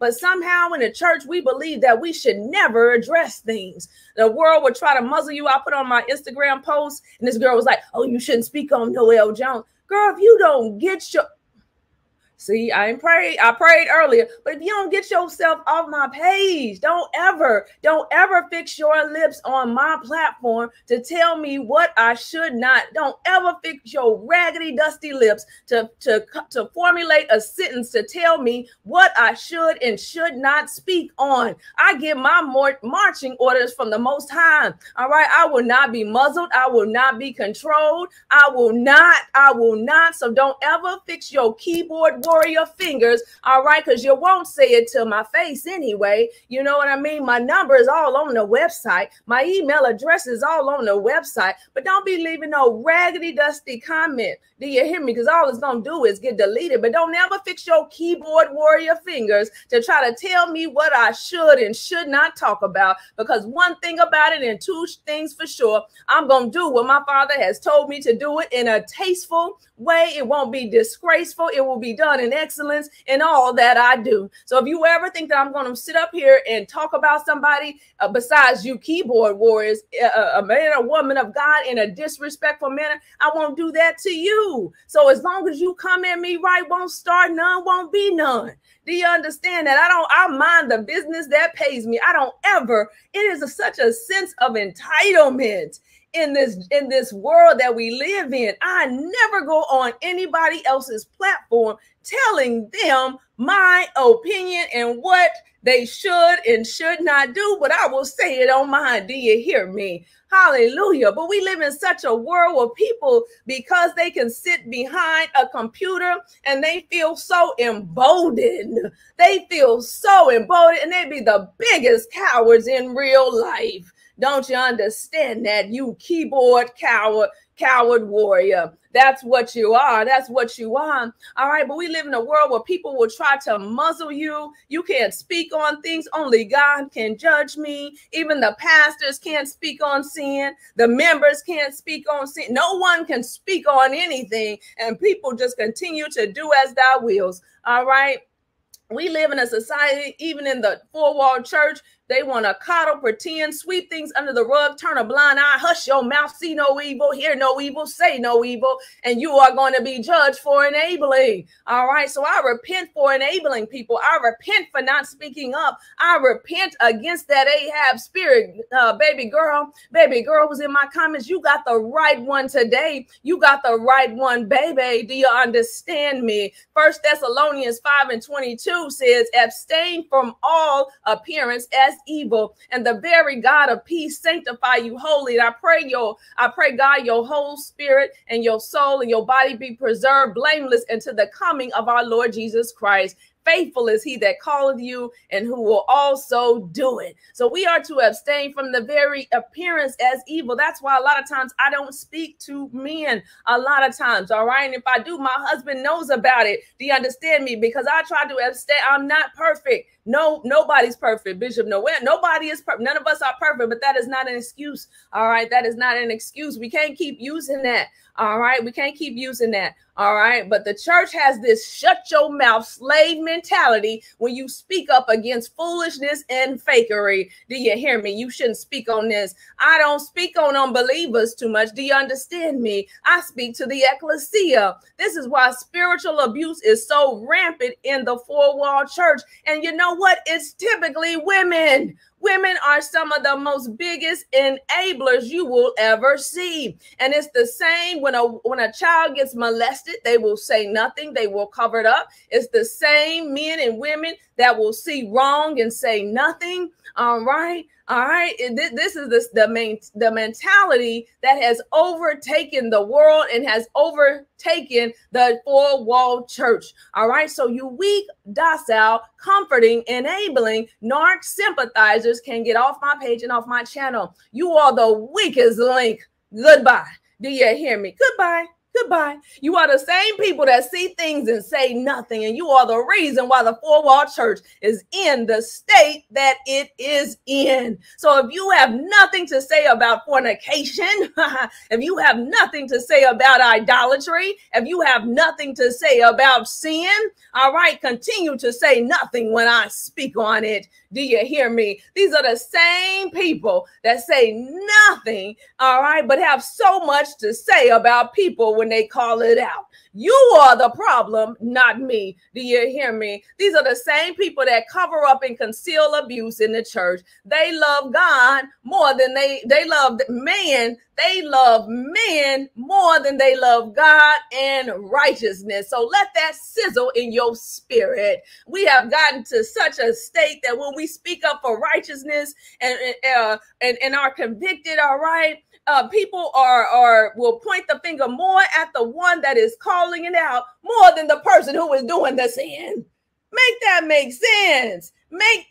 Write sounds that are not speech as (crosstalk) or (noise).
But somehow in the church, we believe that we should never address things. The world would try to muzzle you. I put on my Instagram post, and this girl was like, Oh, you shouldn't speak on Noel Jones. Girl, if you don't get your See, I ain't prayed. I prayed earlier, but if you don't get yourself off my page, don't ever, don't ever fix your lips on my platform to tell me what I should not. Don't ever fix your raggedy, dusty lips to to to formulate a sentence to tell me what I should and should not speak on. I get my marching orders from the Most High. All right, I will not be muzzled. I will not be controlled. I will not. I will not. So don't ever fix your keyboard your fingers, all right, because you won't say it to my face anyway. You know what I mean? My number is all on the website, my email address is all on the website, but don't be leaving no raggedy, dusty comment. Do you hear me? Because all it's going to do is get deleted. But don't ever fix your keyboard warrior fingers to try to tell me what I should and should not talk about. Because one thing about it, and two things for sure, I'm going to do what my father has told me to do it in a tasteful way. It won't be disgraceful. It will be done in excellence in all that I do. So if you ever think that I'm going to sit up here and talk about somebody uh, besides you keyboard warriors, uh, a man or woman of God in a disrespectful manner, I won't do that to you. So as long as you come at me right, won't start, none won't be none. Do you understand that? I don't, I mind the business that pays me. I don't ever, it is a, such a sense of entitlement in this in this world that we live in. I never go on anybody else's platform telling them my opinion and what they should and should not do, but I will say it on mine. Do you hear me? Hallelujah. But we live in such a world where people, because they can sit behind a computer and they feel so emboldened, they feel so emboldened, and they be the biggest cowards in real life. Don't you understand that, you keyboard coward, coward warrior? That's what you are. That's what you are. All right. But we live in a world where people will try to muzzle you. You can't speak on things. Only God can judge me. Even the pastors can't speak on sin. The members can't speak on sin. No one can speak on anything. And people just continue to do as thou wills. All right we live in a society, even in the four wall church, they want to coddle, pretend, sweep things under the rug, turn a blind eye, hush your mouth, see no evil, hear no evil, say no evil, and you are going to be judged for enabling. All right. So I repent for enabling people. I repent for not speaking up. I repent against that Ahab spirit. Uh, baby girl, baby girl was in my comments. You got the right one today. You got the right one, baby. Do you understand me? First Thessalonians 5 and 22 says, abstain from all appearance as evil, and the very God of peace sanctify you wholly. And I pray your, I pray God, your whole spirit and your soul and your body be preserved blameless until the coming of our Lord Jesus Christ. Faithful is he that calleth you and who will also do it. So we are to abstain from the very appearance as evil. That's why a lot of times I don't speak to men a lot of times. All right. And if I do, my husband knows about it. Do you understand me? Because I try to abstain. I'm not perfect. No, nobody's perfect, Bishop Noel. Nobody is perfect. None of us are perfect, but that is not an excuse. All right. That is not an excuse. We can't keep using that. All right. We can't keep using that. All right. But the church has this shut your mouth slave mentality when you speak up against foolishness and fakery. Do you hear me? You shouldn't speak on this. I don't speak on unbelievers too much. Do you understand me? I speak to the ecclesia. This is why spiritual abuse is so rampant in the four wall church. And you know what? It's typically women. Women are some of the most biggest enablers you will ever see. And it's the same when a when a child gets molested, they will say nothing, they will cover it up. It's the same men and women that will see wrong and say nothing. All right. All right. This is this the main the mentality that has overtaken the world and has overtaken the four wall church. All right. So you weak, docile, comforting, enabling, narc sympathizers can get off my page and off my channel. You are the weakest link. Goodbye. Do you hear me? Goodbye. Goodbye. You are the same people that see things and say nothing. And you are the reason why the four wall church is in the state that it is in. So if you have nothing to say about fornication, (laughs) if you have nothing to say about idolatry, if you have nothing to say about sin, all right, continue to say nothing when I speak on it. Do you hear me? These are the same people that say nothing, all right, but have so much to say about people when they call it out. You are the problem, not me. Do you hear me? These are the same people that cover up and conceal abuse in the church. They love God more than they they love man. They love men more than they love God and righteousness. So let that sizzle in your spirit. We have gotten to such a state that when we speak up for righteousness and uh, and, and are convicted, all right, uh, people are are will point the finger more at the one that is calling it out more than the person who is doing the sin. Make that make sense. Make